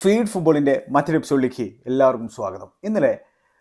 Feed ഫുട്ബോളിന്റെ മറ്റൊരു എപ്പിസോഡിലേക്ക് എല്ലാവർക്കും സ്വാഗതം. ഇന്നലെ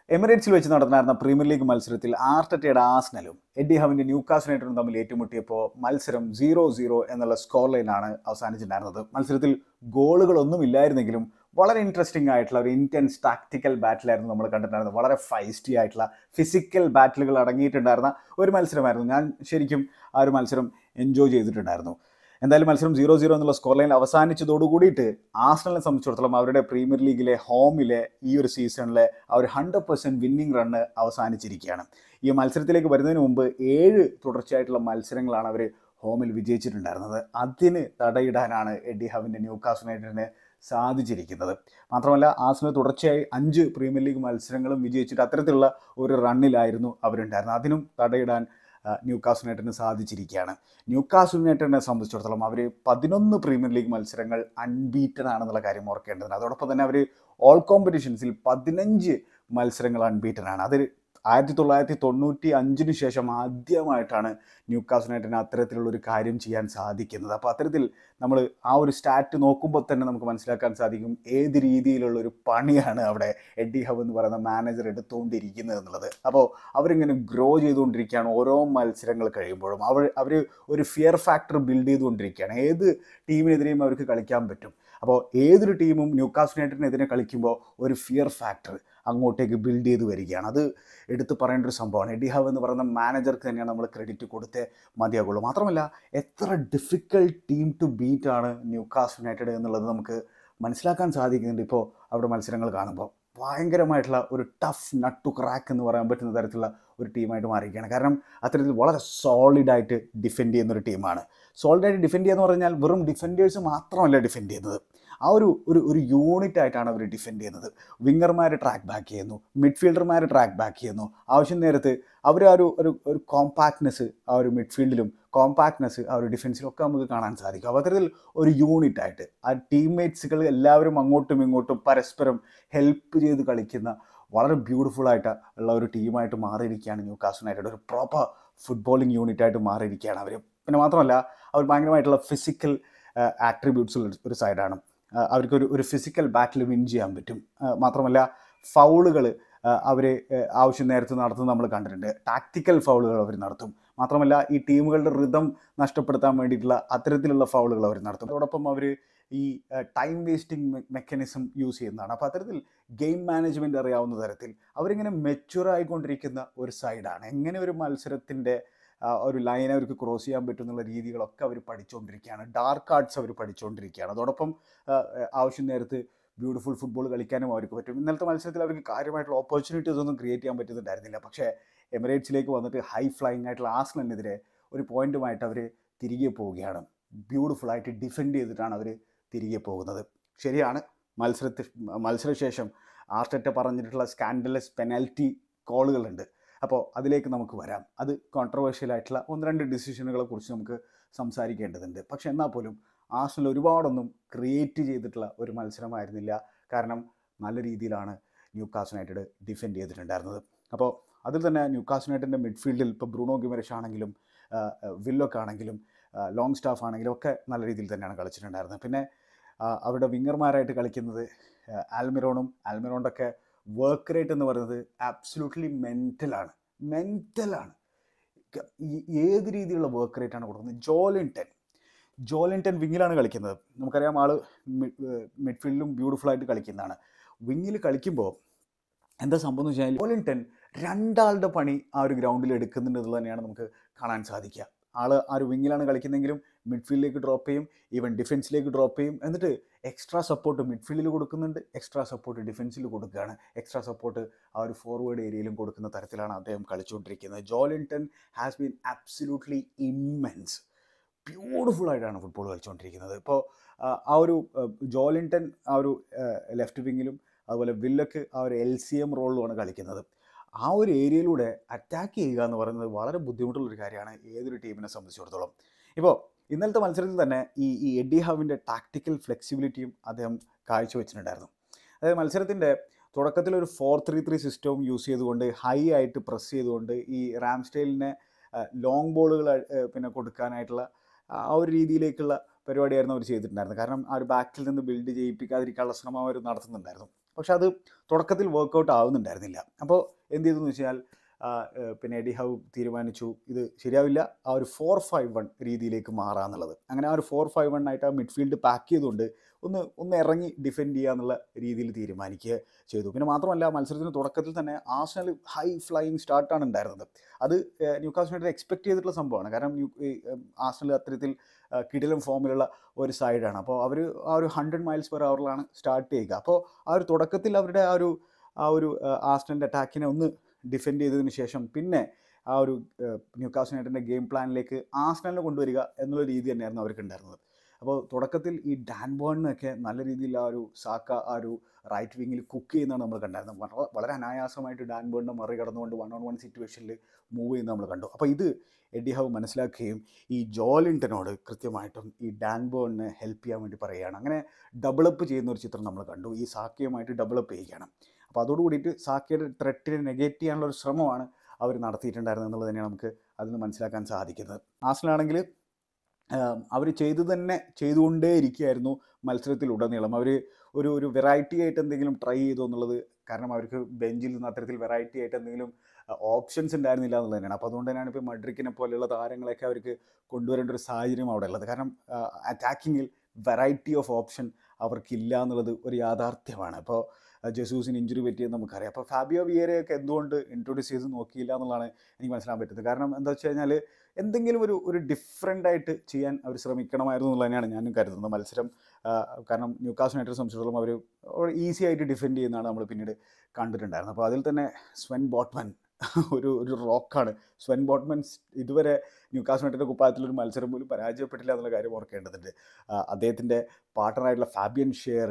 എമിറേറ്റ്സിൽ വെച്ച് നടന്നായിരുന്ന പ്രീമിയർ ലീഗ് മത്സരത്തിൽ ആർട്ടറ്റയുടെ ആസ്നലും എഡി ഹവിന്റെ യുണൈറ്റഡും തമ്മിൽ ഏറ്റുമുട്ടിയപ്പോൾ മത്സരം സീറോ സീറോ എന്നുള്ള സ്കോർ ലൈനാണ് അവസാനിച്ചിട്ടുണ്ടായിരുന്നത്. മത്സരത്തിൽ ഗോളുകളൊന്നും ഇല്ലായിരുന്നെങ്കിലും വളരെ ഇൻട്രസ്റ്റിംഗ് ആയിട്ടുള്ള ഒരു ഇന്റൻസ് ടാക്ടിക്കൽ ബാറ്റിലായിരുന്നു നമ്മൾ കണ്ടിട്ടുണ്ടായിരുന്നത്. വളരെ ഫൈസ്റ്റി ആയിട്ടുള്ള ഫിസിക്കൽ ബാറ്റിലുകൾ അടങ്ങിയിട്ടുണ്ടായിരുന്ന ഒരു മത്സരമായിരുന്നു. ഞാൻ ശരിക്കും ആ ഒരു മത്സരം എൻജോയ് ചെയ്തിട്ടുണ്ടായിരുന്നു. എന്തായാലും മത്സരം സീറോ സീറോ എന്നുള്ള സ്കോർ ലൈൻ അവസാനിച്ചതോടുകൂടിയിട്ട് ആസ്ട്രലിനെ സംബന്ധിച്ചിടത്തോളം അവരുടെ പ്രീമിയർ ലീഗിലെ ഹോമിലെ ഈ ഒരു സീസണിലെ ആ ഒരു ഹൺഡ്രഡ് പെർസെന്റ് വിന്നിംഗ് റണ്ണ് അവസാനിച്ചിരിക്കുകയാണ്. ഈ മത്സരത്തിലേക്ക് വരുന്നതിന് മുമ്പ് ഏഴ് തുടർച്ചയായിട്ടുള്ള മത്സരങ്ങളാണ് അവർ ഹോമിൽ വിജയിച്ചിട്ടുണ്ടായിരുന്നത്. അതിന് തടയിടാനാണ് എഡി ഹവിന്റെ ന്യൂക്കാസ് യുണൈറ്റഡിന് സാധിച്ചിരിക്കുന്നത്. മാത്രമല്ല ആസ്നൽ തുടർച്ചയായി അഞ്ച് പ്രീമിയർ ലീഗ് മത്സരങ്ങളും വിജയിച്ചിട്ട് അത്തരത്തിലുള്ള ഒരു റണ്ണിലായിരുന്നു അവരുണ്ടായിരുന്നത്. അതിനും തടയിടാൻ ന്യൂക്കാസ് യുണൈറ്റഡിന് സാധിച്ചിരിക്കുകയാണ്. ന്യൂ കാസ് യുണൈറ്റഡിനെ സംബന്ധിച്ചിടത്തോളം അവർ പതിനൊന്ന് പ്രീമിയർ ലീഗ് മത്സരങ്ങൾ അൺബീറ്റഡ് ആണെന്നുള്ള കാര്യം ഓർക്കേണ്ടതുണ്ട്. അതോടൊപ്പം തന്നെ അവർ ഓൾ കോമ്പറ്റീഷൻസിൽ പതിനഞ്ച് മത്സരങ്ങൾ അൺബീറ്റഡ് ആണ്. അത് ആയിരത്തി തൊള്ളായിരത്തി തൊണ്ണൂറ്റി അഞ്ചിന് ശേഷം ആദ്യമായിട്ടാണ് ന്യൂക്കാസ് യുണൈറ്റഡിന് അത്തരത്തിലുള്ള ഒരു കാര്യം ചെയ്യാൻ സാധിക്കുന്നത്. അപ്പോൾ അത്തരത്തിൽ നമ്മൾ ആ ഒരു സ്റ്റാറ്റ് നോക്കുമ്പോൾ തന്നെ നമുക്ക് മനസ്സിലാക്കാൻ സാധിക്കും ഏത് രീതിയിലുള്ള ഒരു പണിയാണ് അവിടെ എഡി ഹബ് എന്ന് പറയുന്ന മാനേജർ എടുത്തുകൊണ്ടിരിക്കുന്നത് എന്നുള്ളത്. അപ്പോൾ അവരിങ്ങനെ ഗ്രോ ചെയ്തുകൊണ്ടിരിക്കുകയാണ് ഓരോ മത്സരങ്ങൾ കഴിയുമ്പോഴും. അവർ അവർ ഒരു ഫിയർ ഫാക്ടർ ബിൽഡ് ചെയ്തുകൊണ്ടിരിക്കുകയാണ്. ഏത് ടീമിനെതിരെയും അവർക്ക് കളിക്കാൻ പറ്റും. അപ്പോൾ ഏതൊരു ടീമും ന്യൂക്കാസ് യുണൈറ്റഡിനെതിരെ കളിക്കുമ്പോൾ ഒരു ഫിയർ ഫാക്ടർ അങ്ങോട്ടേക്ക് ബിൽഡ് ചെയ്ത് വരികയാണ്. അത് എടുത്തു പറയേണ്ട ഒരു സംഭവമാണ്. എഡി ഹാവ് എന്ന് പറയുന്ന മാനേജർക്ക് തന്നെയാണ് നമ്മൾ ക്രെഡിറ്റ് കൊടുത്തേ മതിയാകുള്ളൂ മാത്രമല്ല എത്ര ഡിഫിക്കൽട്ട് ടീം ടു ബീറ്റ് ആണ് കാസ്റ്റ് യുണൈറ്റഡ് എന്നുള്ളത് നമുക്ക് മനസ്സിലാക്കാൻ സാധിക്കുന്നുണ്ട് ഇപ്പോൾ അവിടെ മത്സരങ്ങൾ കാണുമ്പോൾ. ഭയങ്കരമായിട്ടുള്ള ഒരു ടഫ് നട്ട് ടു ക്രാക്ക് എന്ന് പറയാൻ പറ്റുന്ന തരത്തിലുള്ള ഒരു ടീമായിട്ട് മാറിയിരിക്കുകയാണ്. കാരണം അത്തരത്തിൽ വളരെ സോളിഡായിട്ട് ഡിഫെൻഡ് ചെയ്യുന്ന ഒരു ടീമാണ്. സോളിഡായിട്ട് ഡിഫെൻഡ് ചെയ്യുക എന്ന് പറഞ്ഞാൽ വെറും ഡിഫൻഡേഴ്സ് മാത്രമല്ല ഡിഫെൻഡ് ചെയ്യുന്നത്. ആ ഒരു ഒരു ഒരു യൂണിറ്റ് ആയിട്ടാണ് അവർ ഡിഫെൻഡ് ചെയ്യുന്നത്. വിങ്ങർമാർ ട്രാക്ക് ബാക്ക് ചെയ്യുന്നു. മിഡ്ഫീൽഡർമാർ ട്രാക്ക് ബാക്ക് ചെയ്യുന്നു. ആവശ്യം നേരത്ത് അവർ ആ ഒരു ഒരു ഒരു കോമ്പാക്ട്നെസ് ആ ഒരു മിഡ്ഫീൽഡിലും കോമ്പാക്ട്നെസ് ആ ഒരു ഡിഫൻസിലും ഒക്കെ നമുക്ക് കാണാൻ സാധിക്കും. അപ്പോൾ അത്തരത്തിൽ ഒരു യൂണിറ്റ് ആയിട്ട് ആ ടീംമേറ്റ്സുകൾ എല്ലാവരും അങ്ങോട്ടും ഇങ്ങോട്ടും പരസ്പരം ഹെൽപ്പ് ചെയ്ത് കളിക്കുന്ന വളരെ ബ്യൂട്ടിഫുൾ ആയിട്ട് ഉള്ള ഒരു ടീമായിട്ട് മാറിയിരിക്കുകയാണ് ന്യൂ യുണൈറ്റഡ് ഒരു പ്രോപ്പർ ഫുട്ബോളിംഗ് യൂണിറ്റ് ആയിട്ട് മാറിയിരിക്കുകയാണ് അവർ പിന്നെ മാത്രമല്ല അവർ ഭയങ്കരമായിട്ടുള്ള ഫിസിക്കൽ ആട്രിബ്യൂട്ട്സ് ഉള്ള ഒരു സൈഡാണ് അവർക്കൊരു ഒരു ഫിസിക്കൽ ബാറ്റിൽ വിൻ ചെയ്യാൻ പറ്റും. മാത്രമല്ല ഫൗളുകൾ അവർ ആവശ്യം നേരത്തെ നടത്തുന്നത് നമ്മൾ കണ്ടിട്ടുണ്ട്. ടാക്റ്റിക്കൽ ഫൗളുകൾ അവർ നടത്തും. മാത്രമല്ല ഈ ടീമുകളുടെ റിതം നഷ്ടപ്പെടുത്താൻ വേണ്ടിയിട്ടുള്ള അത്തരത്തിലുള്ള ഫൗളുകൾ അവർ നടത്തും. അതോടൊപ്പം അവർ ഈ ടൈം വേസ്റ്റിംഗ് മെക്കാനിസം യൂസ് ചെയ്യുന്നതാണ്. അപ്പോൾ അത്തരത്തിൽ ഗെയിം മാനേജ്മെന്റ് അറിയാവുന്ന തരത്തിൽ അവരിങ്ങനെ മെച്യൂർ ആയിക്കൊണ്ടിരിക്കുന്ന ഒരു സൈഡാണ് എങ്ങനെ ഒരു മത്സരത്തിന്റെ ഒരു ലൈൻ അവർക്ക് ക്രോസ് ചെയ്യാൻ പറ്റുന്നുള്ള രീതികളൊക്കെ അവർ പഠിച്ചുകൊണ്ടിരിക്കുകയാണ് ഡാർക്ക് ആർട്സ് അവർ പഠിച്ചുകൊണ്ടിരിക്കുകയാണ് അതോടൊപ്പം ആവശ്യം നേരത്ത് ബ്യൂട്ടിഫുൾ ഫുട്ബോൾ കളിക്കാനും അവർക്ക് പറ്റും. ഇന്നലത്തെ മത്സരത്തിൽ അവർക്ക് കാര്യമായിട്ടുള്ള ഓപ്പർച്യൂണിറ്റീസ് ഒന്നും ക്രിയേറ്റ് ചെയ്യാൻ പറ്റുന്നുണ്ടായിരുന്നില്ല. പക്ഷേ എമിറേറ്റ്സിലേക്ക് വന്നിട്ട് ഹൈ ഫ്ലൈങ് ആയിട്ടുള്ള ആസ്ലനെതിരെ ഒരു പോയിന്റുമായിട്ട് അവർ തിരികെ പോവുകയാണ്. ബ്യൂട്ടിഫുൾ ആയിട്ട് ഡിഫെൻഡ് ചെയ്തിട്ടാണ് അവർ തിരികെ പോകുന്നത്. ശരിയാണ്. മത്സരത്തിൽ മത്സരശേഷം ആർട്ടറ്റ പറഞ്ഞിട്ടുള്ള സ്കാൻഡലസ് പെനാൽറ്റി കോളുകളുണ്ട്. അപ്പോൾ അതിലേക്ക് നമുക്ക് വരാം. അത് കോൺട്രവേഴ്ഷ്യൽ ആയിട്ടുള്ള ഒന്ന് രണ്ട് ഡിസിഷനുകളെ കുറിച്ച് നമുക്ക് സംസാരിക്കേണ്ടതുണ്ട്. പക്ഷേ എന്നാൽ പോലും ആസ്നൽ ഒരുപാടൊന്നും ക്രിയേറ്റ് ചെയ്തിട്ടുള്ള ഒരു മത്സരമായിരുന്നില്ല. കാരണം നല്ല രീതിയിലാണ് ന്യൂക്കാസ് യുണൈറ്റഡ് ഡിഫെൻഡ് ചെയ്തിട്ടുണ്ടായിരുന്നത്. അപ്പോൾ അതിൽ തന്നെ ന്യൂക്കാസ് യുണൈറ്റഡിന്റെ മിഡ്ഫീൽഡിൽ ഇപ്പോൾ ബ്രൂണോ ഗിമരഷ് ആണെങ്കിലും വില്ലൊക്കെ ആണെങ്കിലും ലോങ് സ്റ്റാഫ് ആണെങ്കിലും ഒക്കെ നല്ല രീതിയിൽ തന്നെയാണ് കളിച്ചിട്ടുണ്ടായിരുന്നത്. പിന്നെ അവരുടെ വിങ്ങർമാരായിട്ട് കളിക്കുന്നത് ആൽമിറോണും ആൽമിറോണിന്റെ ഒക്കെ വർക്ക് റേറ്റ് എന്ന് പറയുന്നത് ആബ്സലൂട്ട്ലി മെന്റലാണ് മെന്റലാണ് ഏത് രീതിയിലുള്ള വർക്ക് റേറ്റ് ആണ് കൊടുക്കുന്നത്? ജോലിൻടെൻ ജോലിൻടെൻ വിങ്ങിലാണ് കളിക്കുന്നത്. നമുക്കറിയാം ആൾ മിഡ്ഫീൽഡിലും ബ്യൂട്ടിഫുൾ ആയിട്ട് കളിക്കുന്നതാണ്. വിങ്ങിൽ കളിക്കുമ്പോൾ എന്താ സംഭവം എന്ന് വെച്ചാൽ ജോലിൻടെൻ രണ്ടാളുടെ പണി ആ ഒരു ഗ്രൗണ്ടിൽ എടുക്കുന്നുണ്ട് എന്നുള്ളത് തന്നെയാണ് നമുക്ക് കാണാൻ സാധിക്കുക. ആൾ ആ ഒരു വിങ്ങിലാണ് കളിക്കുന്നതെങ്കിലും മിഡ്ഫീൽഡിലേക്ക് ഡ്രോപ്പ് ചെയ്യും ഈവൻ ഡിഫൻസിലേക്ക് ഡ്രോപ്പ് ചെയ്യും. എന്നിട്ട് എക്സ്ട്രാ സപ്പോർട്ട് മിഡ്ഫീൽഡിൽ കൊടുക്കുന്നുണ്ട് എക്സ്ട്രാ സപ്പോർട്ട് ഡിഫൻസിൽ കൊടുക്കുകയാണ്. എക്സ്ട്രാ സപ്പോർട്ട് ആ ഒരു ഫോർവേഡ് ഏരിയയിലും കൊടുക്കുന്ന തരത്തിലാണ് അദ്ദേഹം കളിച്ചുകൊണ്ടിരിക്കുന്നത്. Joelinton has been absolutely immense beautiful ആയിട്ടാണ് ഫുട്ബോൾ കളിച്ചുകൊണ്ടിരിക്കുന്നത്. ഇപ്പോൾ ആ ഒരു ജോലിൻടൺ ആ ഒരു ലെഫ്റ്റ് വിങ്ങിലും അതുപോലെ വില്ലക്ക് ആ ഒരു എൽ സി എം റോളിലുമാണ് കളിക്കുന്നത്. ആ ഒരു ഏരിയയിലൂടെ അറ്റാക്ക് ചെയ്യുക എന്ന് പറയുന്നത് വളരെ ബുദ്ധിമുട്ടുള്ളൊരു കാര്യമാണ് ഏതൊരു ടീമിനെ സംബന്ധിച്ചിടത്തോളം. ഇപ്പോൾ ഇന്നലത്തെ മത്സരത്തിൽ തന്നെ ഈ ഈ എഡി ഹാവിന്റെ ടാക്ടിക്കൽ ഫ്ലെക്സിബിലിറ്റിയും അദ്ദേഹം കാഴ്ചവെച്ചിട്ടുണ്ടായിരുന്നു. അതായത് മത്സരത്തിന്റെ തുടക്കത്തിൽ ഒരു ഫോർ ത്രീ ത്രീ സിസ്റ്റവും യൂസ് ചെയ്തുകൊണ്ട് ഹൈ ആയിട്ട് പ്രസ് ചെയ്തുകൊണ്ട് ഈ റാം സ്റ്റൈലിനെ ലോങ് ബോളുകൾ പിന്നെ കൊടുക്കാനായിട്ടുള്ള ആ ഒരു രീതിയിലേക്കുള്ള പരിപാടിയായിരുന്നു അവർ ചെയ്തിട്ടുണ്ടായിരുന്നത്. കാരണം ആ ഒരു ബാക്കിൽ നിന്ന് ബിൽഡ് ചെയ്യിപ്പിക്കാതിരിക്കാനുള്ള ശ്രമം അവർ നടത്തുന്നുണ്ടായിരുന്നു. പക്ഷെ അത് തുടക്കത്തിൽ വർക്കൗട്ട് ആവുന്നുണ്ടായിരുന്നില്ല. അപ്പോൾ എന്ത് ചെയ്തു വെച്ചാൽ പിന്നെ എഡി ഹൗ തീരുമാനിച്ചു. ഇത് ശരിയാവില്ല. ആ ഒരു ഫോർ ഫൈവ് വൺ രീതിയിലേക്ക് മാറാന്നുള്ളത് അങ്ങനെ ആ ഒരു ഫോർ ഫൈവ് വൺ ആയിട്ട് ആ മിഡ്ഫീൽഡ് പാക്ക് ചെയ്തുകൊണ്ട് ഒന്ന് ഒന്ന് ഇറങ്ങി ഡിഫെൻഡ് ചെയ്യുക എന്നുള്ള രീതിയിൽ തീരുമാനിക്കുക ചെയ്തു. പിന്നെ മാത്രമല്ല മത്സരത്തിന് തുടക്കത്തിൽ തന്നെ ആഴ്സണൽ ഹൈ ഫ്ലൈയിങ് സ്റ്റാർട്ടാണ് ഉണ്ടായിരുന്നത്. അത് ന്യൂക്കാസിനായിട്ട് എക്സ്പെക്ട് ചെയ്തിട്ടുള്ള സംഭവമാണ്. കാരണം ന്യൂ ആഴ്സണൽ അത്തരത്തിൽ കിടിലും ഫോമിലുള്ള ഒരു സൈഡാണ് അപ്പോൾ അവർ ആ ഒരു ഹൺഡ്രഡ് മൈൽസ് പെർ അവറിലാണ് സ്റ്റാർട്ട് ചെയ്യുക. അപ്പോൾ ആ ഒരു തുടക്കത്തിൽ അവരുടെ ആ ഒരു ആ ഒരു ആസ്റ്റന്റെ അറ്റാക്കിനെ ഒന്ന് ഡിഫെൻഡ് ചെയ്തതിന് ശേഷം പിന്നെ ആ ഒരു ന്യൂക്കാസ് യുണൈറ്റഡിന്റെ ഗെയിം പ്ലാനിലേക്ക് ആസ്നലിനെ കൊണ്ടുവരിക എന്നുള്ള രീതി തന്നെയായിരുന്നു അവർക്ക് ഉണ്ടായിരുന്നത്. അപ്പോൾ തുടക്കത്തിൽ ഈ ഡാൻ ബോണിനൊക്കെ നല്ല രീതിയിൽ ആ ഒരു സാക്ക ആ ഒരു റൈറ്റ് വിങ്ങിൽ കുക്ക് ചെയ്യുന്നതാണ് നമ്മൾ കണ്ടായിരുന്നത്. വളരെ വളരെ അനായാസമായിട്ട് ഡാൻ ബോണിനെ മറികടന്നുകൊണ്ട് വൺ ഓൺ വൺ സിറ്റുവേഷനിൽ മൂവ് ചെയ്യുന്നത് നമ്മൾ കണ്ടു. അപ്പോൾ ഇത് എഡി ഹവ് മനസ്സിലാക്കുകയും ഈ ജോലിന്റനോട് കൃത്യമായിട്ടും ഈ ഡാൻ ബോണിനെ ഹെൽപ്പ് ചെയ്യാൻ വേണ്ടി പറയുകയാണ്. അങ്ങനെ ഡെവലപ്പ് ചെയ്യുന്ന ഒരു ചിത്രം നമ്മൾ കണ്ടു. ഈ സാക്കയുമായിട്ട് ഡെവലപ്പ് ചെയ്യുകയാണ്. അപ്പോൾ അതോട് കൂടിയിട്ട് സാക്കിയുടെ ത്രെറ്റിനെ നെഗേറ്റ് ചെയ്യാനുള്ള ഒരു ശ്രമമാണ് അവർ നടത്തിയിട്ടുണ്ടായിരുന്നത് എന്നുള്ളത് തന്നെയാണ് നമുക്ക് അതിൽ നിന്ന് മനസ്സിലാക്കാൻ സാധിക്കുന്നത്. ആസിലാണെങ്കിൽ അവർ ചെയ്തു തന്നെ ചെയ്തുകൊണ്ടേ ഇരിക്കുകയായിരുന്നു മത്സരത്തിലുടനീളം. അവർ ഒരു ഒരു വെറൈറ്റി ആയിട്ട് എന്തെങ്കിലും ട്രൈ ചെയ്തു എന്നുള്ളത് കാരണം അവർക്ക് ബെഞ്ചിൽ നിന്ന് അത്തരത്തിൽ വെറൈറ്റി ആയിട്ട് എന്തെങ്കിലും ഓപ്ഷൻസ് ഉണ്ടായിരുന്നില്ല എന്നുള്ളത് തന്നെയാണ്. അപ്പോൾ അതുകൊണ്ട് തന്നെയാണ് ഇപ്പോൾ മഡ്രിക്കിനെ പോലെയുള്ള താരങ്ങളെയൊക്കെ അവർക്ക് കൊണ്ടുവരേണ്ട ഒരു സാഹചര്യം അവിടെ ഉള്ളത്. കാരണം അറ്റാക്കിങ്ങിൽ വെറൈറ്റി ഓഫ് ഓപ്ഷൻ അവർക്കില്ല എന്നുള്ളത് ഒരു യാഥാർത്ഥ്യമാണ്. അപ്പോൾ ജസൂസിന് ഇഞ്ചുറി പറ്റിയെന്ന് നമുക്കറിയാം. അപ്പോൾ ഫാബിയോ വിയരെയൊക്കെ എന്തുകൊണ്ട് ഇൻട്രൊഡ്യൂസ് ചെയ്ത് നോക്കിയില്ല എന്നുള്ളതാണ് എനിക്ക് മനസ്സിലാൻ പറ്റുന്നത്. കാരണം എന്താ വെച്ച് കഴിഞ്ഞാൽ എന്തെങ്കിലും ഒരു ഒരു ഡിഫറെന്റ് ആയിട്ട് ചെയ്യാൻ അവർ ശ്രമിക്കണമായിരുന്നു എന്നുള്ളത് തന്നെയാണ് ഞാനും കരുതുന്നത്. മത്സരം കാരണം ന്യൂക്കാസ് യുണൈറ്റഡ് സംബന്ധിച്ചിടത്തോളം അവർ ഈസി ആയിട്ട് ഡിഫെൻഡ് ചെയ്യുന്നതാണ് നമ്മൾ പിന്നീട് കണ്ടിട്ടുണ്ടായിരുന്നത്. അപ്പോൾ അതിൽ തന്നെ സ്വെൻ ബോട്ട്മൻ ഒരു ഒരു റോക്കാണ്. സ്വൻ ബോട്ട്മൻ ഇതുവരെ ന്യൂക്കാസ് യുണൈറ്റഡ് കുപ്പായത്തിലൊരു മത്സരം പോലും പരാജയപ്പെട്ടില്ല എന്നുള്ള കാര്യം ഓർക്കേണ്ടതുണ്ട്. അദ്ദേഹത്തിന്റെ പാർട്ട്ണറായിട്ടുള്ള ഫാബിയൻ ഷെയർ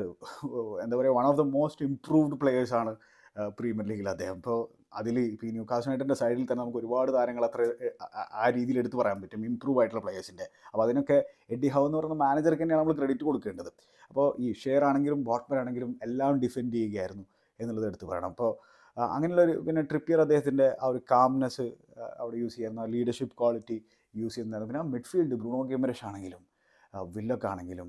എന്താ പറയുക one of the most improved പ്ലെയേഴ്സാണ് premier ലീഗിൽ അദ്ദേഹം. ഇപ്പോൾ അതിൽ ഇപ്പോൾ ഈ ന്യൂക്കാസ് നൈറ്റിന്റെ സൈഡിൽ തന്നെ നമുക്ക് ഒരുപാട് താരങ്ങൾ അത്ര ആ- രീതിയിൽ എടുത്തു പറയാൻ പറ്റും. ഇംപ്രൂവ് ആയിട്ടുള്ള പ്ലേയേഴ്സിന്റെ അപ്പോൾ അതിനൊക്കെ എഡി ഹൗ എന്ന് പറയുന്ന മാനേജർക്ക് തന്നെയാണ് നമ്മൾ ക്രെഡിറ്റ് കൊടുക്കേണ്ടത്. അപ്പോൾ ഈ ഷെയർ ആണെങ്കിലും ബോട്ട്മൻ ആണെങ്കിലും എല്ലാം ഡിഫെൻഡ് ചെയ്യുകയായിരുന്നു എന്നുള്ളത് എടുത്തു പറയണം. അപ്പോൾ ആ, അങ്ങനെയുള്ള ഒരു പിന്നെ ട്രിപ്പിയർ അദ്ദേഹത്തിന്റെ ആ ഒരു കാംനെസ് അവിടെ യൂസ് ചെയ്യുന്ന ലീഡർഷിപ്പ് ക്വാളിറ്റി യൂസ് ചെയ്യുന്നതാണ് പിന്നെ ആ മിഡ്ഫീൽഡ് ബ്രൂണോ ഗെമരഷ് ആണെങ്കിലും വില്ലൊക്കെ ആണെങ്കിലും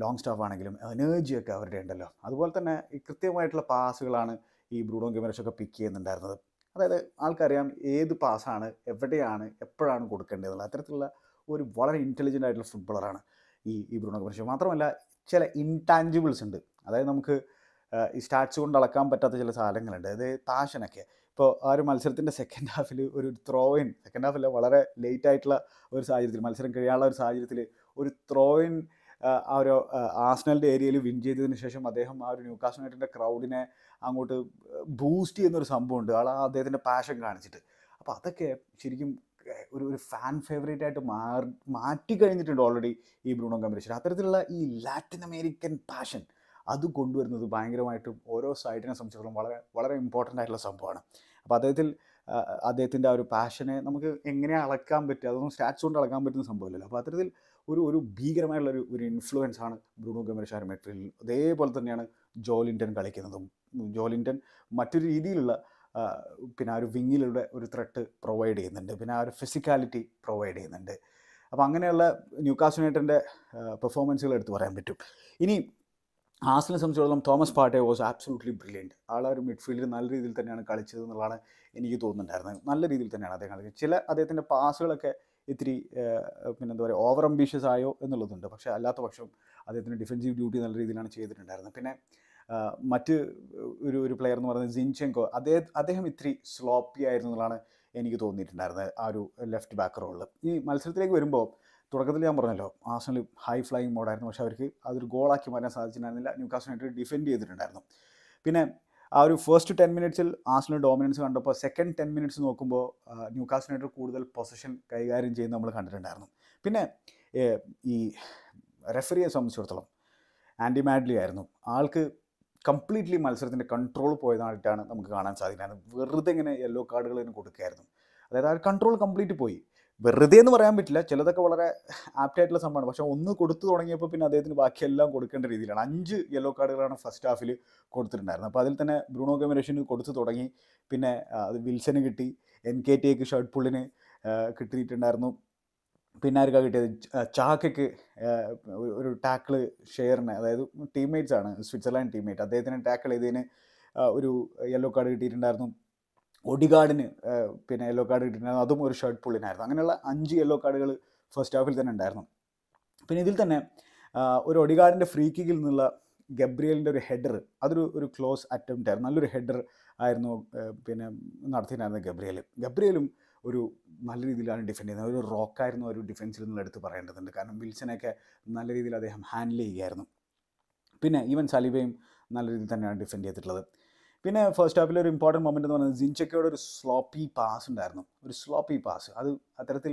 ലോങ് സ്റ്റാഫ് ആണെങ്കിലും എനർജിയൊക്കെ അവരുടെ ഉണ്ടല്ലോ. അതുപോലെ തന്നെ ഈ കൃത്യമായിട്ടുള്ള പാസുകളാണ് ഈ ബ്രൂണോ ഗെമരഷൊക്കെ പിക്ക് ചെയ്യുന്നുണ്ടായിരുന്നത്. അതായത് ആൾക്കറിയാം ഏത് പാസ്സാണ് എവിടെയാണ് എപ്പോഴാണ് കൊടുക്കേണ്ടതെന്നുള്ള അത്തരത്തിലുള്ള ഒരു വളരെ ഇന്റലിജന്റ് ആയിട്ടുള്ള ഫുട്ബോളറാണ് ഈ ഈ ബ്രൂണോ ഗെമരഷ് മാത്രമല്ല ചില ഇൻടാഞ്ചിബിൾസ് ഉണ്ട്. അതായത് നമുക്ക് ഈ സ്റ്റാറ്റ്സ് കൊണ്ട് അളക്കാൻ പറ്റാത്ത ചില സാധനങ്ങളുണ്ട്. അതായത് താഷനൊക്കെ ഇപ്പോൾ ആ ഒരു മത്സരത്തിന്റെ സെക്കൻഡ് ഹാഫിൽ ഒരു ത്രോ ഇൻ സെക്കൻഡ് ഹാഫിൽ വളരെ ലേറ്റ് ആയിട്ടുള്ള ഒരു സാഹചര്യത്തിൽ മത്സരം കഴിയാനുള്ള ഒരു സാഹചര്യത്തിൽ ഒരു ത്രോ ഇൻ ആ ഒരു ആസ്നലിന്റെ ഏരിയയിൽ വിൻ ചെയ്തതിന് ശേഷം അദ്ദേഹം ആ ഒരു ന്യൂക്കാസ് യുണൈറ്റഡിന്റെ ക്രൗഡിനെ അങ്ങോട്ട് ബൂസ്റ്റ് ചെയ്യുന്ന ഒരു സംഭവമുണ്ട്. ആൾ ആ അദ്ദേഹത്തിന്റെ പാഷൻ കാണിച്ചിട്ട്. അപ്പോൾ അതൊക്കെ ശരിക്കും ഒരു ഒരു ഫാൻ ഫേവറേറ്റ് ആയിട്ട് മാറി മാറ്റി കഴിഞ്ഞിട്ടുണ്ട് ഓൾറെഡി ഈ ബ്രൂണോ കമ്പനീഷൻ അത്തരത്തിലുള്ള ഈ ലാറ്റിൻ അമേരിക്കൻ പാഷൻ അത് കൊണ്ടുവരുന്നത് ഭയങ്കരമായിട്ടും ഓരോ സൈഡിനെ സംബന്ധിച്ചിടത്തോളം വളരെ വളരെ ഇമ്പോർട്ടന്റ് ആയിട്ടുള്ള സംഭവമാണ്. അപ്പോൾ അദ്ദേഹത്തിൽ അദ്ദേഹത്തിന്റെ ആ ഒരു പാഷനെ നമുക്ക് എങ്ങനെ അളക്കാൻ പറ്റുക? അതൊന്നും സ്റ്റാറ്റ്സ് കൊണ്ട് അളക്കാൻ പറ്റുന്ന സംഭവമില്ലല്ലോ. അപ്പോൾ അത്തരത്തിൽ ഒരു ഒരു ഭീകരമായിട്ടുള്ള ഒരു ഒരു ഇൻഫ്ലുവൻസ് ആണ് ബ്രൂണോ ഗമരശാര മെട്രിയിൽ അതേപോലെ തന്നെയാണ് ജോലിന്റൻ കളിക്കുന്നതും. ജോലിന്റൻ മറ്റൊരു രീതിയിലുള്ള പിന്നെ ആ ഒരു വിങ്ങിലൂടെ ഒരു ത്രെട്ട് പ്രൊവൈഡ് ചെയ്യുന്നുണ്ട്. പിന്നെ ആ ഒരു ഫിസിക്കാലിറ്റി പ്രൊവൈഡ് ചെയ്യുന്നുണ്ട്. അപ്പോൾ അങ്ങനെയുള്ള ന്യൂക്കാസ് യുണൈറ്റഡിന്റെ പെർഫോമൻസുകൾ എടുത്ത് പറയാൻ പറ്റും. ഇനി ആസിനെ സംബന്ധിച്ചിടത്തോളം Thomas Partey was absolutely brilliant ആൾ ഒരു മിഡ്ഫീൽഡിൽ നല്ല രീതിയിൽ തന്നെയാണ് കളിച്ചത് എന്നുള്ളതാണ് എനിക്ക് തോന്നുന്നുണ്ടായിരുന്നത്. നല്ല രീതിയിൽ തന്നെയാണ് അദ്ദേഹം കളിച്ചത്. ചില അദ്ദേഹത്തിന്റെ പാസുകളൊക്കെ ഇത്തിരി പിന്നെ എന്താ പറയുക ഓവർ അംബീഷ്യസ് ആയോ എന്നുള്ളതുണ്ട്. പക്ഷേ അല്ലാത്ത പക്ഷം അദ്ദേഹത്തിന് ഡിഫൻസീവ് ഡ്യൂട്ടി നല്ല രീതിയിലാണ് ചെയ്തിട്ടുണ്ടായിരുന്നത്. പിന്നെ മറ്റ് ഒരു ഒരു പ്ലെയർ എന്ന് പറയുന്നത് ജിൻചെങ്കോ അദ്ദേഹം അദ്ദേഹം ഇത്തിരി സ്ലോപ്പി ആയിരുന്നു എന്നുള്ളതാണ് എനിക്ക് തോന്നിയിട്ടുണ്ടായിരുന്നത് ആ ഒരു ലെഫ്റ്റ് ബാക്ക് റോളിൽ ഈ മത്സരത്തിലേക്ക് വരുമ്പോൾ തുടക്കത്തിൽ ഞാൻ പറഞ്ഞല്ലോ ആർസണൽ ഹൈ ഫ്ലൈയിങ് മോഡായിരുന്നു പക്ഷേ അവർക്ക് അതൊരു ഗോളാക്കി മാറ്റാൻ സാധിച്ചിട്ടുണ്ടായിരുന്നില്ല. ന്യൂക്കാസ് യുണൈറ്റഡ് ഡിഫെൻഡ് ചെയ്തിട്ടുണ്ടായിരുന്നു. പിന്നെ ആ ഒരു ഫസ്റ്റ് ടെൻ മിനിറ്റ്സിൽ ആർസണൽ ഡോമിനൻസ് കണ്ടപ്പോൾ സെക്കൻഡ് ടെൻ മിനിറ്റ്സ് നോക്കുമ്പോൾ ന്യൂ യുണൈറ്റഡ് കൂടുതൽ പൊസിഷൻ കൈകാര്യം ചെയ്യുന്ന നമ്മൾ കണ്ടിട്ടുണ്ടായിരുന്നു. പിന്നെ ഈ റെഫറിയെ സംബന്ധിച്ചിടത്തോളം ആന്റി മാഡ്ലി ആയിരുന്നു. ആൾക്ക് കംപ്ലീറ്റ്ലി മത്സരത്തിന്റെ കൺട്രോൾ പോയതായിട്ടാണ് നമുക്ക് കാണാൻ സാധിക്കുന്നത്. വെറുതെ ഇങ്ങനെ യെല്ലോ കാർഡുകൾ തന്നെ കൊടുക്കുകയായിരുന്നു. അതായത് ആ കൺട്രോൾ കംപ്ലീറ്റ് പോയി. വെറുതെ എന്ന് പറയാൻ പറ്റില്ല. ചിലതൊക്കെ വളരെ ആപ്റ്റായിട്ടുള്ള സംഭവമാണ്. പക്ഷേ ഒന്ന് കൊടുത്തു തുടങ്ങിയപ്പോൾ പിന്നെ അദ്ദേഹത്തിന് ബാക്കിയെല്ലാം കൊടുക്കേണ്ട രീതിയിലാണ്. അഞ്ച് യെല്ലോ കാർഡുകളാണ് ഫസ്റ്റ് ഹാഫിൽ കൊടുത്തിട്ടുണ്ടായിരുന്നത്. അപ്പോൾ അതിൽ തന്നെ ബ്രൂണോ ഗമരേഷന് കൊടുത്തു തുടങ്ങി. പിന്നെ അത് വിൽസന് കിട്ടി. എൻ കെ ടിക്ക് ഷർട്ട് പുള്ളിന് കിട്ടിയിട്ടുണ്ടായിരുന്നു. പിന്നെ ആർക്കാ കിട്ടിയത്? ചാക്കയ്ക്ക് ഒരു- ടാക്കിൾ ഷെയറിന് അതായത് ടീംമേറ്റ്സ് ആണ് സ്വിറ്റ്സർലാൻഡ് ടീംമേറ്റ് അദ്ദേഹത്തിന് ടാക്കിൾ ചെയ്തതിന് ഒരു യെല്ലോ കാർഡ് കിട്ടിയിട്ടുണ്ടായിരുന്നു. ഒഡിഗാർഡിന് പിന്നെ യെല്ലോ കാർഡ് കിട്ടിയിട്ടുണ്ടായിരുന്നു അതും ഒരു ഷർട്ട് പുള്ളിനായിരുന്നു അങ്ങനെയുള്ള അഞ്ച് യെല്ലോ കാർഡുകൾ ഫസ്റ്റ് ഹാഫിൽ തന്നെ ഉണ്ടായിരുന്നു. പിന്നെ ഇതിൽ തന്നെ ഒരു ഒഡിഗാർഡിന്റെ ഫ്രീ കിക്കിൽ നിന്നുള്ള ഗബ്രിയലിന്റെ ഒരു ഹെഡർ അതൊരു ഒരു ക്ലോസ് അറ്റംപ്റ്റ് ആയിരുന്നു. നല്ലൊരു ഹെഡർ ആയിരുന്നു പിന്നെ നടത്തിയിട്ടുണ്ടായിരുന്നത് ഗബ്രിയൽ ഗബ്രിയലും ഒരു നല്ല രീതിയിലാണ് ഡിഫെൻഡ് ചെയ്യുന്നത്. ഒരു റോക്കായിരുന്നു ഒരു ഡിഫെൻസിൽ നിന്ന് എടുത്ത് പറയേണ്ടതുണ്ട്. കാരണം വിൽസനെയൊക്കെ നല്ല രീതിയിൽ അദ്ദേഹം ഹാൻഡിൽ ചെയ്യുകയായിരുന്നു. പിന്നെ ഈവൻ സലിബയും നല്ല രീതിയിൽ തന്നെയാണ് ഡിഫെൻഡ് ചെയ്തിട്ടുള്ളത്. പിന്നെ ഫസ്റ്റ് ഹാഫിൽ ഒരു ഇമ്പോർട്ടന്റ് മൊമെന്റ് എന്ന് പറയുന്നത് ജിൻചക്കയുടെ ഒരു സ്ലോപ്പി പാസ് ഉണ്ടായിരുന്നു. ഒരു സ്ലോപ്പി പാസ് അത് അത്തരത്തിൽ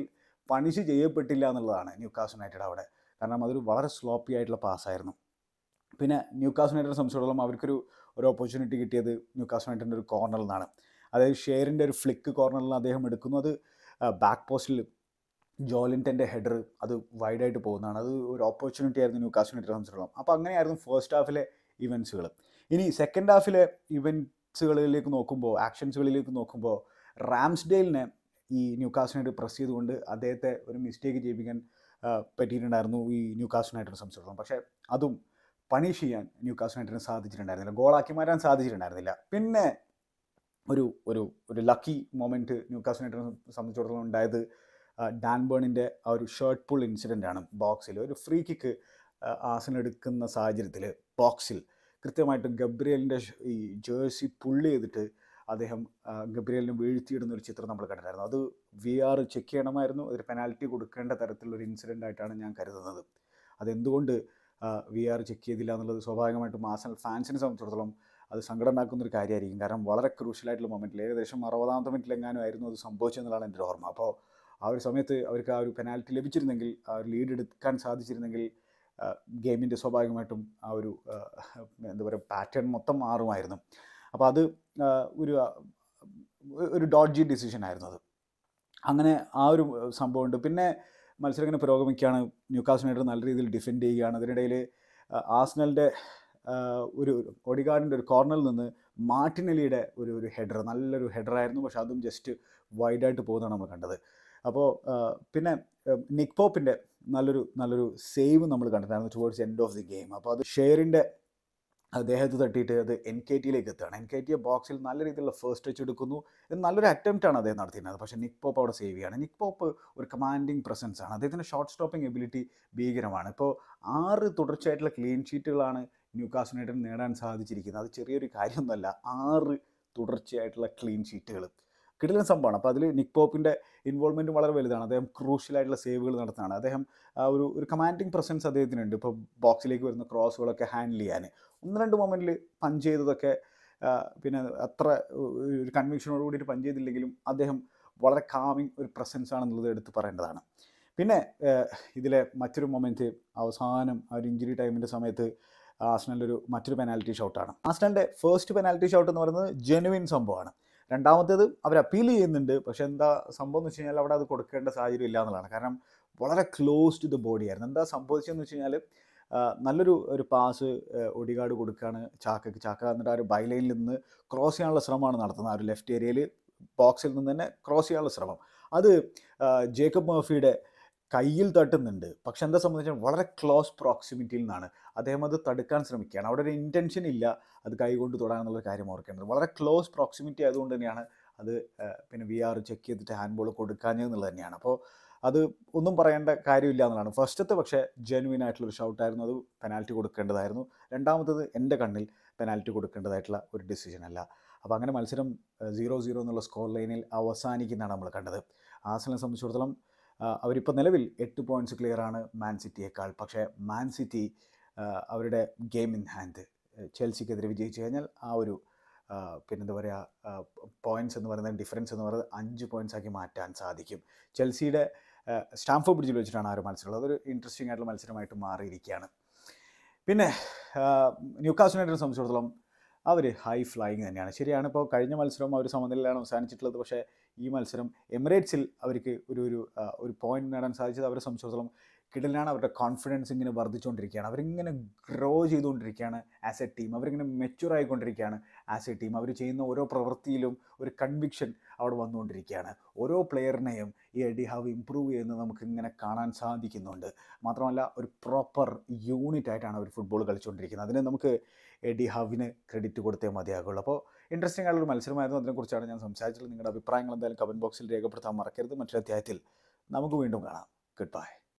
പണിഷ് ചെയ്യപ്പെട്ടില്ല എന്നുള്ളതാണ് ന്യൂക്കാസ് യുണൈറ്റഡ് അവിടെ. കാരണം അതൊരു വളരെ സ്ലോപ്പി ആയിട്ടുള്ള പാസ്സായിരുന്നു പിന്നെ ന്യൂക്കാസ് യുണൈറ്റഡിനെ സംബന്ധിച്ചിടത്തോളം അവർക്കൊരു ഒരു ഓപ്പർച്യൂണിറ്റി കിട്ടിയത് ന്യൂക്കാസ് യുണൈറ്റഡിന്റെ ഒരു കോർണറിൽ നിന്നാണ് അതായത് ഷെയറിന്റെ ഒരു ഫ്ലിക്ക് കോർണറിൽ നിന്ന് അദ്ദേഹം എടുക്കുന്നു. അത് ബാക്ക് പോസ്റ്റിൽ ജോലിന്റെ ഹെഡർ അത് വൈഡായിട്ട് പോകുന്നതാണ്. അത് ഒരു ഓപ്പർച്യൂണിറ്റി ആയിരുന്നു ന്യൂക്കാസ് യുണൈറ്റഡ് സംബന്ധിച്ചിടത്തോളം. അപ്പോൾ അങ്ങനെയായിരുന്നു ഫസ്റ്റ് ഹാഫിലെ ഇവൻസുകൾ ഇനി സെക്കൻഡ് ഹാഫിലെ ഇവൻസുകളിലേക്ക് നോക്കുമ്പോൾ ആക്ഷൻസുകളിലേക്ക് നോക്കുമ്പോൾ റാംസ്ഡെയിലിനെ ഈ ന്യൂ യുണൈറ്റഡ് പ്രസ് ചെയ്തുകൊണ്ട് അദ്ദേഹത്തെ ഒരു മിസ്റ്റേക്ക് ചെയ്യിപ്പിക്കാൻ പറ്റിയിട്ടുണ്ടായിരുന്നു ഈ ന്യൂക്കാസ് യുണൈറ്റഡിനെ സംബന്ധിച്ചിടത്തോളം. പക്ഷേ അതും പണിഷ് ചെയ്യാൻ ന്യൂക്കാസ് യുണൈറ്റഡിന് സാധിച്ചിട്ടുണ്ടായിരുന്നില്ല. ഗോളാക്കി മാറ്റാൻ സാധിച്ചിട്ടുണ്ടായിരുന്നില്ല. പിന്നെ ഒരു ഒരു ഒരു ലക്കി മൊമെന്റ് ന്യൂക്കാസ് യുണൈറ്റഡിനെ സംബന്ധിച്ചിടത്തോളം ഉണ്ടായത് ഡാൻ ബേണിന്റെ ആ ഒരു ഷർട്ട് പുൾ ഇൻസിഡന്റ് ആണ് ബോക്സിൽ ഒരു ഫ്രീ കിക്ക് ആസനെടുക്കുന്ന സാഹചര്യത്തിൽ ബോക്സിൽ കൃത്യമായിട്ട് ഗബ്രിയലിന്റെ ഈ ജേഴ്സി പുള്ളി ചെയ്തിട്ട് അദ്ദേഹം ഗബ്രിയലിന് വീഴ്ത്തിയിടുന്ന ഒരു ചിത്രം നമ്മൾ കണ്ടിട്ടായിരുന്നു അത് വി ആർ ചെക്ക് ചെയ്യണമായിരുന്നു. അതൊരു പെനാൽറ്റി കൊടുക്കേണ്ട തരത്തിലുള്ള ഒരു ഇൻസിഡന്റ് ആയിട്ടാണ് ഞാൻ കരുതുന്നത്. അതെന്തുകൊണ്ട് വി ആർ ചെക്ക് ചെയ്തില്ല എന്നുള്ളത് സ്വാഭാവികമായിട്ടും ആസനൽ ഫാൻസിനെ സംബന്ധിച്ചിടത്തോളം അത് സങ്കടം ഉണ്ടാക്കുന്ന ഒരു കാര്യമായിരിക്കും. കാരണം വളരെ ക്രൂഷ്യലായിട്ടുള്ള മൊമെന്റിൽ ഏകദേശം അറുപതാമത്തെ മിനിറ്റിലെങ്ങാനും ആയിരുന്നു അത് സംഭവിച്ചതെന്നുള്ളതാണ് എന്റെ ഓർമ്മ. അപ്പോൾ ആ ഒരു സമയത്ത് അവർക്ക് ആ ഒരു പെനാൽറ്റി ലഭിച്ചിരുന്നെങ്കിൽ ആ ഒരു ലീഡ് എടുക്കാൻ സാധിച്ചിരുന്നെങ്കിൽ ഗെയിമിന്റെ സ്വാഭാവികമായിട്ടും ആ ഒരു എന്താ പറയുക പാറ്റേൺ മൊത്തം മാറുമായിരുന്നു. അപ്പോൾ അത് ഒരു ഒരു ഡോഡ്ജി ഡിസിഷൻ ആയിരുന്നു അത്. അങ്ങനെ ആ ഒരു സംഭവമുണ്ട് പിന്നെ മത്സരം ഇങ്ങനെ പുരോഗമിക്കുകയാണ്. ന്യൂക്കാസ് യുണൈറ്റഡ് നല്ല രീതിയിൽ ഡിഫെൻഡ് ചെയ്യുകയാണ്. അതിനിടയിൽ ആസ്നലിന്റെ ഒരു ഒടികാടിന്റെ ഒരു കോർണറിൽ നിന്ന് മാർട്ടിനലിയുടെ ഒരു ഒരു ഹെഡർ നല്ലൊരു ഹെഡറായിരുന്നു പക്ഷെ അതും ജസ്റ്റ് വൈഡായിട്ട് പോകുന്നതാണ് നമ്മൾ കണ്ടത്. അപ്പോൾ പിന്നെ നിക് പോപ്പിന്റെ നല്ലൊരു നല്ലൊരു സേവ് നമ്മൾ കണ്ടിട്ടായിരുന്നു towards end of the game അപ്പോൾ അത് ഷെയറിന്റെ അദ്ദേഹത്തെ തട്ടിയിട്ട് അത് എൻ കെ ടിയിലേക്ക് എത്തുകയാണ്. എൻ കെ ടി ബോക്സിൽ നല്ല രീതിയിലുള്ള ഫസ്റ്റ് ടച്ച് എടുക്കുന്നു. നല്ലൊരു അറ്റംപ്റ്റാണ് അദ്ദേഹം നടത്തിയിരുന്നത്. പക്ഷേ നിക് പോപ്പ് അവിടെ സേവ് ചെയ്യാണ് നിക് പോപ്പ് ഒരു കമാൻഡിങ് പ്രസൻസ് ആണ്. അദ്ദേഹത്തിന്റെ ഷോർട്ട് സ്റ്റോപ്പിംഗ് എബിലിറ്റി ഭീകരമാണ്. ഇപ്പോൾ ആറ് തുടർച്ചയായിട്ടുള്ള ക്ലീൻ ഷീറ്റുകളാണ് ന്യൂ യുണൈറ്റഡ് നേടാൻ സാധിച്ചിരിക്കുന്നത്. അത് ചെറിയൊരു കാര്യമൊന്നുമല്ല. ആറ് തുടർച്ചയായിട്ടുള്ള ക്ലീൻ ഷീറ്റുകൾ കിടിലൻ സംഭവമാണ്. അപ്പോൾ അതിൽ നിക് പോപ്പിന്റെ ഇൻവോൾവ്മെന്റും വളരെ വലുതാണ്. അദ്ദേഹം ക്രൂഷ്യലായിട്ടുള്ള സേവുകൾ നടത്തുന്നതാണ്. അദ്ദേഹം ഒരു ഒരു കമാൻഡിങ് പ്രസൻസ് അദ്ദേഹത്തിനുണ്ട്. ഇപ്പോൾ ബോക്സിലേക്ക് വരുന്ന ക്രോസുകളൊക്കെ ഹാൻഡിൽ ചെയ്യാൻ. ഒന്ന് രണ്ട് മൊമെന്റിൽ പഞ്ച് ചെയ്തതൊക്കെ പിന്നെ അത്ര ഒരു കൺവിക്ഷനോട് കൂടിയിട്ട് പഞ്ച് ചെയ്തില്ലെങ്കിലും അദ്ദേഹം വളരെ കാമിങ് ഒരു പ്രസൻസ് ആണെന്നുള്ളത് എടുത്ത് പറയേണ്ടതാണ്. പിന്നെ ഇതിലെ മറ്റൊരു മൊമെന്റ് അവസാനം ആ ഒരു ഇഞ്ചുറി ടൈമിന്റെ സമയത്ത് ആസ്നലിന്റെ ഒരു മറ്റൊരു പെനാൽറ്റി ഷോട്ടാണ് ആസ്നലിന്റെ ഫസ്റ്റ് പെനാൽറ്റി ഷോട്ട് എന്ന് പറയുന്നത് ജെനുവിൻ സംഭവമാണ്. രണ്ടാമത്തേത് അവർ അപ്പീൽ ചെയ്യുന്നുണ്ട്. പക്ഷെ എന്താ സംഭവം എന്ന് വെച്ച് കഴിഞ്ഞാൽ അവിടെ അത് കൊടുക്കേണ്ട സാഹചര്യം ഇല്ല എന്നുള്ളതാണ്. കാരണം വളരെ ക്ലോസ് ടു ദ ബോഡി ആയിരുന്നു. എന്താ സംഭവിച്ചതെന്ന് വെച്ച് കഴിഞ്ഞാൽ നല്ലൊരു ഒരു പാസ് ഒടികാട് കൊടുക്കുകയാണ് ചാക്കയ്ക്ക് ചാക്ക എന്നിട്ട് ആ ഒരു ബൈലൈനിൽ നിന്ന് ക്രോസ് ചെയ്യാനുള്ള ശ്രമമാണ് നടത്തുന്നത്. ആ ഒരു ലെഫ്റ്റ് ഏരിയയിൽ ബോക്സിൽ നിന്ന് തന്നെ ക്രോസ് ചെയ്യാനുള്ള ശ്രമം. അത് ജേക്കബ് മർഫിയുടെ കയ്യിൽ തട്ടുന്നുണ്ട്. പക്ഷെ എന്താ സംബന്ധിച്ചാൽ വളരെ ക്ലോസ് പ്രോക്സിമിറ്റിയിൽ നിന്നാണ്. അദ്ദേഹം അത് തടുക്കാൻ ശ്രമിക്കുകയാണ്. അവിടെ ഒരു ഇന്റൻഷൻ ഇല്ല അത് കൈകൊണ്ട് തൊടാൻ എന്നുള്ള കാര്യം ഓർക്കേണ്ടത്. വളരെ ക്ലോസ് പ്രോക്സിമിറ്റി ആയതുകൊണ്ട് തന്നെയാണ് അത് പിന്നെ വി ആർ ചെക്ക് ചെയ്തിട്ട് ഹാൻഡ് ബോൾ കൊടുക്കാഞ്ഞെന്നുള്ളത് തന്നെയാണ്. അപ്പോൾ അത് ഒന്നും പറയേണ്ട കാര്യമില്ല എന്നുള്ളതാണ്. ഫസ്റ്റത്തെ പക്ഷേ ജെനുവിൻ ആയിട്ടുള്ള ഒരു ഷൗട്ടായിരുന്നു അത് പെനാൽറ്റി കൊടുക്കേണ്ടതായിരുന്നു. രണ്ടാമത്തത് എന്റെ കണ്ണിൽ പെനാൽറ്റി കൊടുക്കേണ്ടതായിട്ടുള്ള ഒരു ഡിസിഷൻ അല്ല. അപ്പോൾ അങ്ങനെ മത്സരം സീറോ സീറോ എന്നുള്ള സ്കോർ ലൈനിൽ അവസാനിക്കുന്നതാണ് നമ്മൾ കണ്ടത്. ആസനെ സംബന്ധിച്ചിടത്തോളം അവരിപ്പോൾ നിലവിൽ എട്ട് പോയിന്റ്സ് ക്ലിയർ ആണ് മാൻ സിറ്റിയേക്കാൾ പക്ഷേ മാൻ സിറ്റി അവരുടെ ഗെയിം ഇൻ ഹാൻഡ് ചെൽസിക്കെതിരെ വിജയിച്ചു കഴിഞ്ഞാൽ ആ ഒരു പിന്നെന്താ പറയുക പോയിന്റ്സ് എന്ന് പറയുന്നത് ഡിഫറൻസ് എന്ന് പറയുന്നത് അഞ്ച് പോയിന്റ്സ് ആക്കി മാറ്റാൻ സാധിക്കും. ചെൽസിയുടെ സ്റ്റാംഫോർഡ് ബ്രിഡ്ജിൽ വെച്ചിട്ടാണ് ആ ഒരു മത്സരം അതൊരു ഇൻട്രസ്റ്റിംഗ് ആയിട്ടുള്ള മത്സരമായിട്ട് മാറിയിരിക്കുകയാണ്. പിന്നെ ന്യൂക്കാസ് യുണൈറ്റഡിനെ സംബന്ധിച്ചിടത്തോളം അവർ ഹൈ ഫ്ലൈയിങ് തന്നെയാണ്. ശരിയാണ് ഇപ്പോൾ കഴിഞ്ഞ മത്സരം അവർ സമനിലയിലാണ് അവസാനിച്ചിട്ടുള്ളത്. പക്ഷേ ഈ മത്സരം എമിറേറ്റ്സിൽ അവർക്ക് ഒരു ഒരു ഒരു പോയിന്റ് നേടാൻ സാധിച്ചത് അവരെ സംബന്ധിച്ചിടത്തോളം കിടലാണ് അവരുടെ കോൺഫിഡൻസ് ഇങ്ങനെ വർദ്ധിച്ചുകൊണ്ടിരിക്കുകയാണ് അവരിങ്ങനെ ഗ്രോ ചെയ്തുകൊണ്ടിരിക്കുകയാണ് ആസ് എ ടീം അവരിങ്ങനെ മെച്യൂർ ആയിക്കൊണ്ടിരിക്കുകയാണ് ആസ് എ ടീം അവർ ചെയ്യുന്ന ഓരോ പ്രവൃത്തിയിലും ഒരു കൺവിക്ഷൻ അവിടെ വന്നുകൊണ്ടിരിക്കുകയാണ്. ഓരോ പ്ലെയറിനെയും ഈ എഡി ഹാവ് ഇമ്പ്രൂവ് ചെയ്യുന്നത് നമുക്ക് ഇങ്ങനെ കാണാൻ സാധിക്കുന്നുണ്ട്. മാത്രമല്ല ഒരു പ്രോപ്പർ യൂണിറ്റ് ആയിട്ടാണ് അവർ ഫുട്ബോൾ കളിച്ചുകൊണ്ടിരിക്കുന്നത് അതിന് നമുക്ക് എഡി ഹാവിന് ക്രെഡിറ്റ് കൊടുത്തേ മതിയാകുള്ളൂ. അപ്പോൾ ഇൻട്രസ്റ്റിംഗ് ആയിട്ടുള്ള മത്സരമായിരുന്നു. അതിനെക്കുറിച്ചാണ് ഞാൻ സംസാരിച്ചത്. നിങ്ങളുടെ അഭിപ്രായങ്ങൾ എന്തായാലും കമന്റ് ബോക്സിൽ രേഖപ്പെടുത്താൻ മറക്കരുത്. മറ്റൊരു അധ്യായത്തിൽ നമുക്ക് വീണ്ടും കാണാം. Good bye